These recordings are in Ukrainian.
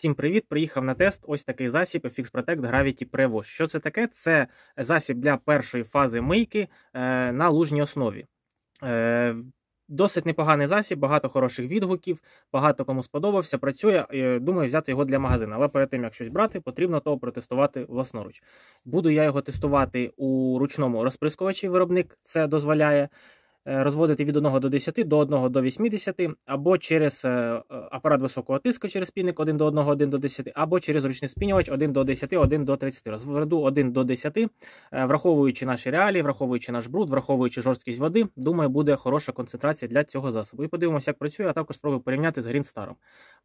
Всім привіт! Приїхав на тест ось такий засіб FX Protect Gravity Pre-Wash. Що це таке? Це засіб для першої фази мийки е, на лужній основі. Е, Досить непоганий засіб, багато хороших відгуків, багато кому сподобався. Працює. е, Думаю, взяти його для магазину. Але перед тим як щось брати, потрібно того протестувати власноруч. Буду я його тестувати у ручному розприскувачі. Виробник це дозволяє. Е, Розводити від 1 до 10 до 1 до 80, або через е, е, апарат високого тиску через спінник 1 до 1, 1 до 10, або через ручний спінювач 1 до 10, 1 до 30. Розведу 1 до 10, е, враховуючи наші реалії, враховуючи наш бруд, враховуючи жорсткість води, думаю, буде хороша концентрація для цього засобу. І подивимося, як працює, а також спробую порівняти з Green Star.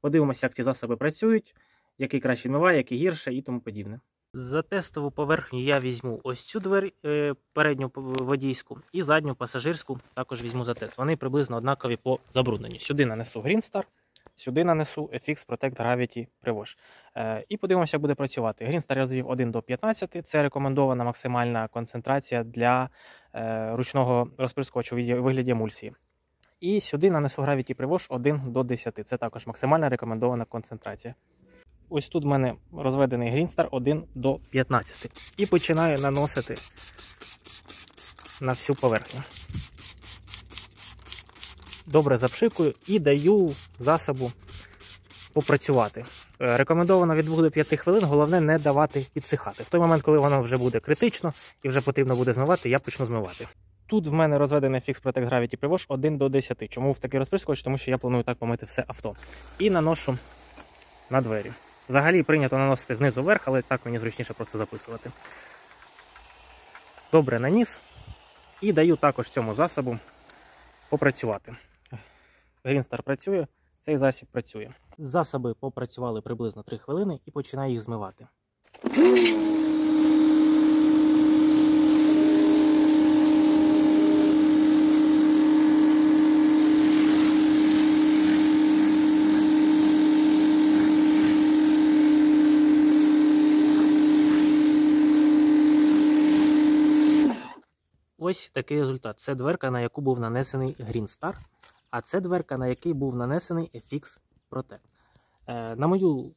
Подивимося, як ці засоби працюють, який краще вмиває, який гірше і тому подібне. За тестову поверхню я візьму ось цю двері е, передню водійську і задню пасажирську також візьму за тест. Вони приблизно однакові по забрудненню. Сюди нанесу Green Star, сюди нанесу FX Protect Gravity Prewash. Е, і подивимося, як буде працювати. Green Star я розвів 1 до 15. Це рекомендована максимальна концентрація для е, ручного розприскувача у вигляді емульсії. І сюди нанесу Gravity Prewash 1 до 10. Це також максимальна рекомендована концентрація. Ось тут в мене розведений Star 1 до 15. І починаю наносити на всю поверхню. Добре запшикую і даю засобу попрацювати. Е, Рекомендовано від 2 до 5 хвилин, головне не давати підсихати. В той момент, коли воно вже буде критично і вже потрібно буде змивати, я почну змивати. Тут в мене розведений Fix Protect Gravity Prewash 1 до 10. Чому в такий розприскувач? Тому що я планую так помити все авто. І наношу на двері. Взагалі прийнято наносити знизу вверх, але так мені зручніше про це записувати. Добре наніс. І даю також цьому засобу попрацювати. Грінстар працює, цей засіб працює. Засоби попрацювали приблизно 3 хвилини і починаю їх змивати. Ось такий результат. Це дверка, на яку був нанесений Green Star, а це дверка, на який був нанесений FX Protect. Е, на мою,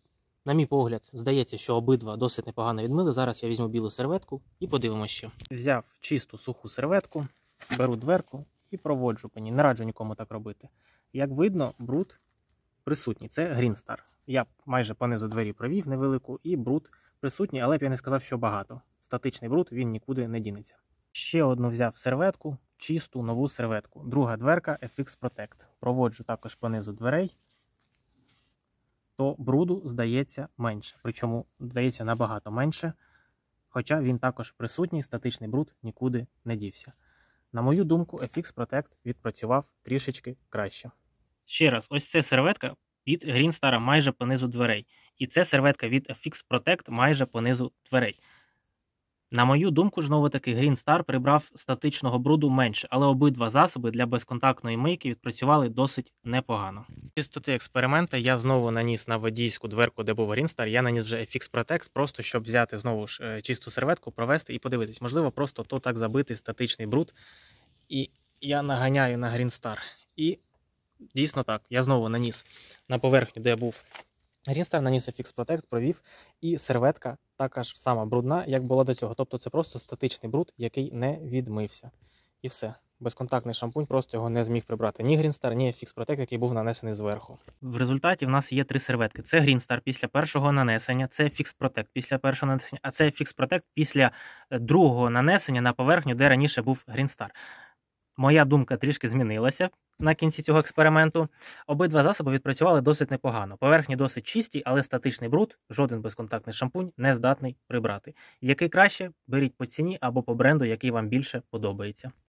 на мій погляд, здається, що обидва досить непогано відмили. Зараз я візьму білу серветку і подивимося ще. Взяв чисту суху серветку, беру дверку і проводжу по ній. Не раджу нікому так робити. Як видно, бруд присутній. Це Green Star. Я майже понизу двері провів невелику, і бруд присутній, але б я не сказав, що багато. Статичний бруд він нікуди не дінеться. Ще одну взяв серветку, чисту нову серветку. Друга дверка FX Protect. Проводжу також понизу дверей, то бруду здається менше. Причому здається набагато менше. Хоча він також присутній, статичний бруд нікуди не дівся. На мою думку, FX Protect відпрацював трішечки краще. Ще раз, ось це серветка від Green Star майже понизу дверей. І це серветка від FX Protect майже понизу дверей. На мою думку, знову таки Green Star прибрав статичного бруду менше, але обидва засоби для безконтактної мийки відпрацювали досить непогано. Чистоти експеримента я знову наніс на водійську дверку, де був Green Star, я наніс вже FX Protect, просто щоб взяти знову ж е, чисту серветку, провести і подивитись. Можливо, просто то так забитий статичний бруд. І я наганяю на Green Star. І дійсно так, я знову наніс на поверхню, де був Green наніс FX Protect, провів, і серветка така ж сама брудна, як була до цього. Тобто це просто статичний бруд, який не відмився. І все. Безконтактний шампунь просто його не зміг прибрати. Ні Star, ні FX Protect, який був нанесений зверху. В результаті в нас є три серветки. Це Star після першого нанесення, це FX Protect після першого нанесення, а це FX Protect після другого нанесення на поверхню, де раніше був Star. Моя думка трішки змінилася на кінці цього експерименту. Обидва засоби відпрацювали досить непогано. Поверхні досить чисті, але статичний бруд, жоден безконтактний шампунь не здатний прибрати. Який краще, беріть по ціні або по бренду, який вам більше подобається.